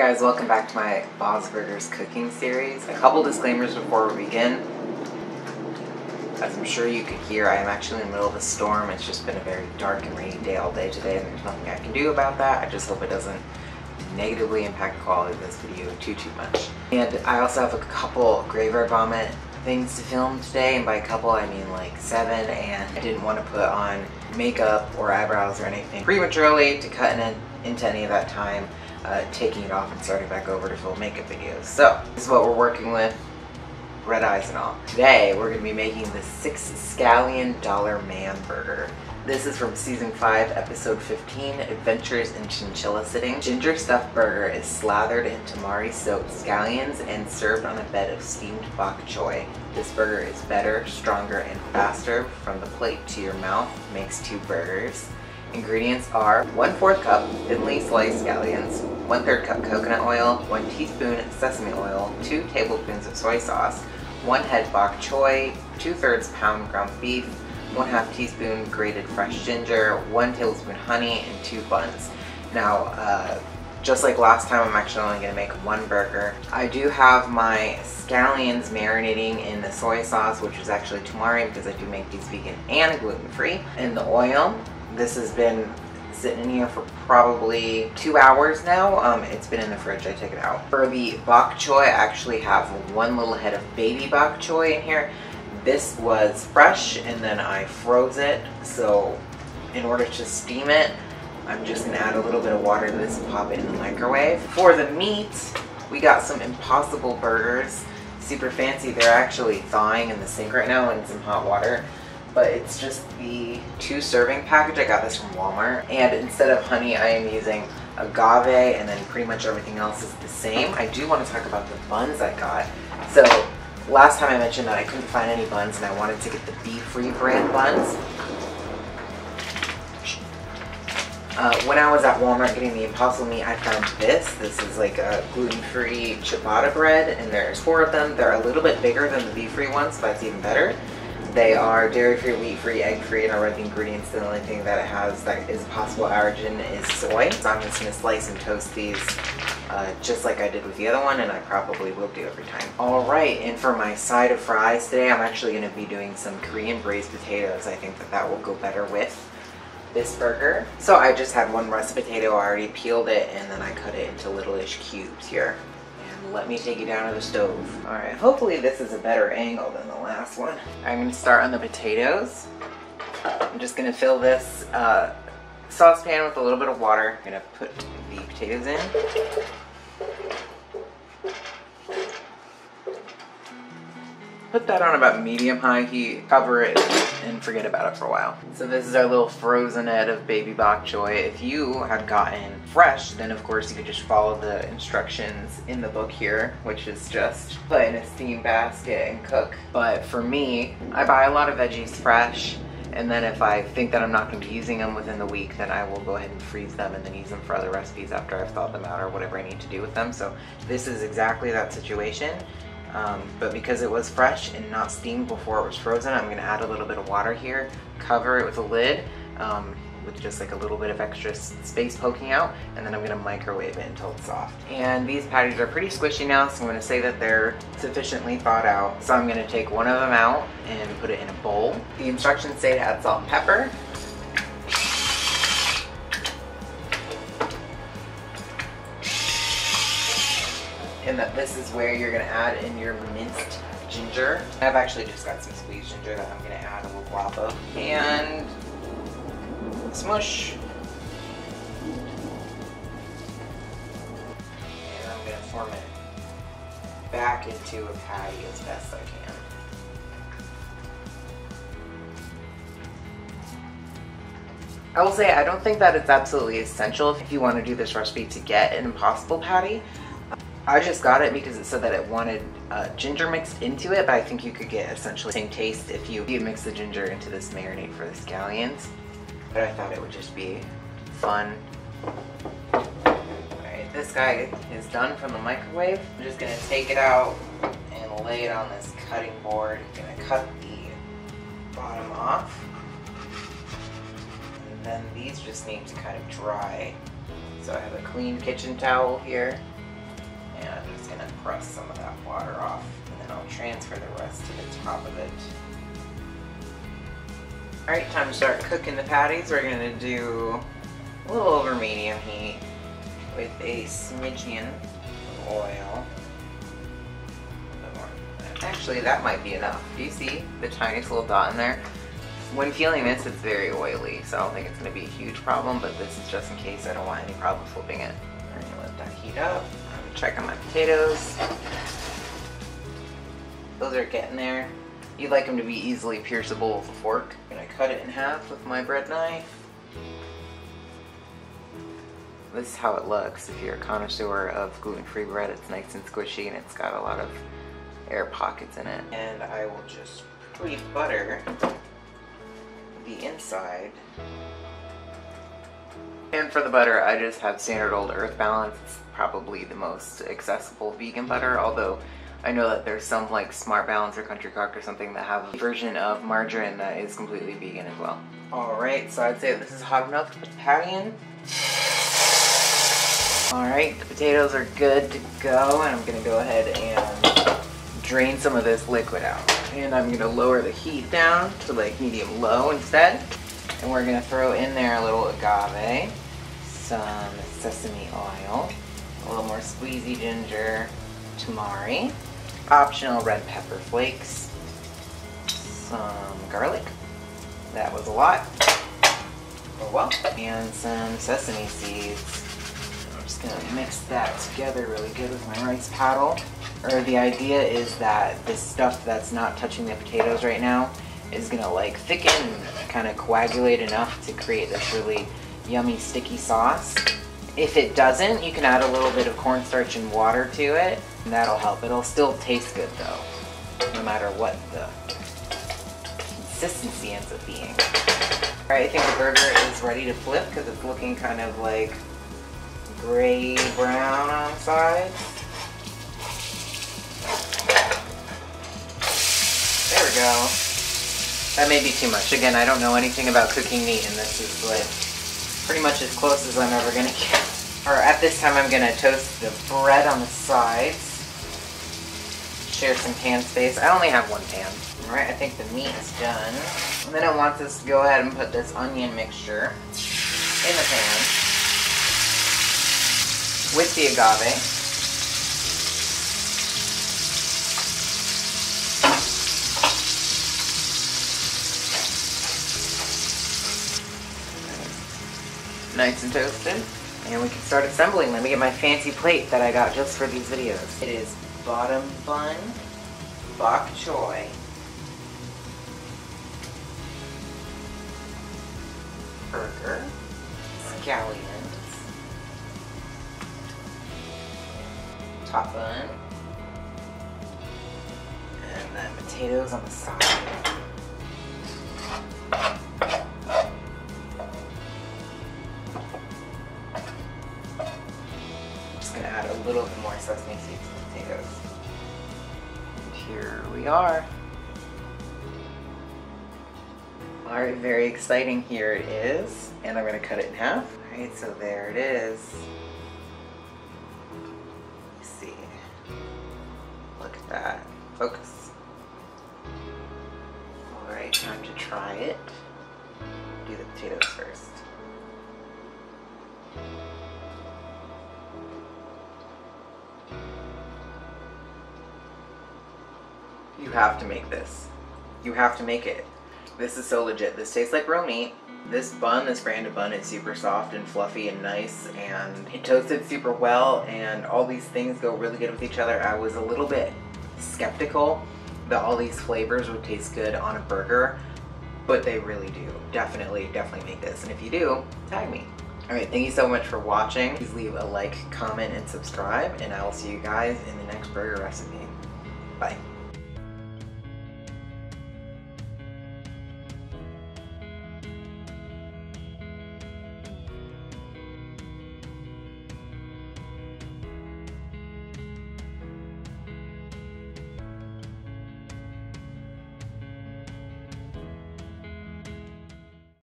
guys, welcome back to my Bob's Burgers cooking series. A couple disclaimers before we begin. As I'm sure you could hear, I am actually in the middle of a storm. It's just been a very dark and rainy day all day today, and there's nothing I can do about that. I just hope it doesn't negatively impact the quality of this video too, too much. And I also have a couple graveyard vomit things to film today, and by a couple I mean like seven, and I didn't want to put on makeup or eyebrows or anything prematurely to cut in, into any of that time, uh, taking it off and starting back over to film makeup videos. So, this is what we're working with, red eyes and all. Today, we're going to be making the six scallion dollar man burger. This is from season 5, episode 15, Adventures in Chinchilla Sitting. Ginger stuffed burger is slathered in tamari soaked scallions and served on a bed of steamed bok choy. This burger is better, stronger, and faster. From the plate to your mouth makes two burgers. Ingredients are 1 4th cup thinly sliced scallions, 1 3rd cup coconut oil, 1 teaspoon sesame oil, 2 tablespoons of soy sauce, 1 head bok choy, 2 thirds pound ground beef, 1 half teaspoon grated fresh ginger, 1 tablespoon honey, and 2 buns. Now, uh, just like last time, I'm actually only going to make one burger. I do have my scallions marinating in the soy sauce, which is actually tamari because I do make these vegan and gluten-free. In the oil, this has been sitting in here for probably two hours now. Um, it's been in the fridge, I took it out. For the bok choy, I actually have one little head of baby bok choy in here. This was fresh and then I froze it. So in order to steam it, I'm just gonna add a little bit of water to this and pop it in the microwave. For the meat, we got some Impossible burgers. Super fancy. They're actually thawing in the sink right now in some hot water but it's just the two serving package. I got this from Walmart. And instead of honey, I am using agave and then pretty much everything else is the same. I do want to talk about the buns I got. So last time I mentioned that I couldn't find any buns and I wanted to get the BFree brand buns. Uh, when I was at Walmart getting the Impossible meat, I found this. This is like a gluten-free ciabatta bread, and there's four of them. They're a little bit bigger than the BFree ones, but that's even better. They are dairy-free, wheat-free, egg-free, and read the ingredients. The only thing that it has that is possible allergen is soy. So I'm just to slice and toast these uh, just like I did with the other one, and I probably will do every time. Alright, and for my side of fries today, I'm actually to be doing some Korean braised potatoes. I think that that will go better with this burger. So I just had one russet potato, I already peeled it, and then I cut it into little-ish cubes here let me take you down to the stove. All right, hopefully this is a better angle than the last one. I'm gonna start on the potatoes. I'm just gonna fill this uh, saucepan with a little bit of water. I'm gonna put the potatoes in. Put that on about medium-high heat, cover it, and forget about it for a while. So this is our little frozen head of baby bok choy. If you had gotten fresh, then of course you could just follow the instructions in the book here, which is just put in a steam basket and cook. But for me, I buy a lot of veggies fresh, and then if I think that I'm not going to be using them within the week, then I will go ahead and freeze them and then use them for other recipes after I've thawed them out or whatever I need to do with them. So this is exactly that situation. Um, but because it was fresh and not steamed before it was frozen, I'm gonna add a little bit of water here, cover it with a lid, um, with just like a little bit of extra space poking out, and then I'm gonna microwave it until it's soft. And these patties are pretty squishy now, so I'm gonna say that they're sufficiently thawed out. So I'm gonna take one of them out and put it in a bowl. The instructions say to add salt and pepper, and that this is where you're gonna add in your minced ginger. I've actually just got some squeezed ginger that I'm gonna add a little glop of. And smush. And I'm gonna form it back into a patty as best I can. I will say I don't think that it's absolutely essential if you want to do this recipe to get an impossible patty. I just got it because it said that it wanted uh, ginger mixed into it, but I think you could get essentially the same taste if you, you mix the ginger into this marinade for the scallions. But I thought it would just be fun. Alright, this guy is done from the microwave. I'm just gonna take it out and lay it on this cutting board. I'm gonna cut the bottom off. And then these just need to kind of dry. So I have a clean kitchen towel here gonna press some of that water off and then I'll transfer the rest to the top of it. Alright, time to start cooking the patties. We're gonna do a little over medium heat with a smidgen of oil. Actually, that might be enough. Do you see the tiniest little dot in there? When feeling this, it's very oily, so I don't think it's going to be a huge problem, but this is just in case I don't want any problem flipping it. Going to let that heat up. I'm checking my potatoes. Those are getting there. You'd like them to be easily pierceable with a fork. I'm to cut it in half with my bread knife. This is how it looks if you're a connoisseur of gluten-free bread. It's nice and squishy and it's got a lot of air pockets in it. And I will just pre-butter the inside. And for the butter, I just have standard old earth balance. It's probably the most accessible vegan butter, although I know that there's some like Smart Balance or Country Crock or something that have a version of margarine that is completely vegan as well. Alright, so I'd say this is hot enough to put the patty in. Alright, the potatoes are good to go, and I'm gonna go ahead and drain some of this liquid out. And I'm gonna lower the heat down to like medium low instead. And we're gonna throw in there a little agave, some sesame oil, a little more squeezy ginger, tamari, optional red pepper flakes, some garlic, that was a lot, oh well, and some sesame seeds. I'm just gonna mix that together really good with my rice paddle. Or the idea is that this stuff that's not touching the potatoes right now is gonna like thicken kind of coagulate enough to create this really yummy sticky sauce. If it doesn't, you can add a little bit of cornstarch and water to it, and that'll help. It'll still taste good though, no matter what the consistency ends up being. Alright, I think the burger is ready to flip because it's looking kind of like gray-brown on the sides. There we go. That may be too much. Again, I don't know anything about cooking meat, and this is like pretty much as close as I'm ever gonna get. Or at this time, I'm gonna toast the bread on the sides. Share some pan space. I only have one pan. All right, I think the meat is done. And then I want us to go ahead and put this onion mixture in the pan with the agave. Nice and toasted. And we can start assembling. Let me get my fancy plate that I got just for these videos. It is bottom bun, bok choy, burger, scallions, top bun, and then potatoes on the side. Seeds and potatoes. And here we are. Alright, very exciting. Here it is. And I'm going to cut it in half. Alright, so there it is. Let's see. Look at that. Focus. Alright, time to try it. Do the potatoes first. You have to make this. You have to make it. This is so legit. This tastes like real meat. This bun, this branded bun, is super soft and fluffy and nice and it toasted super well and all these things go really good with each other. I was a little bit skeptical that all these flavors would taste good on a burger, but they really do. Definitely, definitely make this. And if you do, tag me. Alright, thank you so much for watching. Please leave a like, comment, and subscribe, and I will see you guys in the next burger recipe. Bye.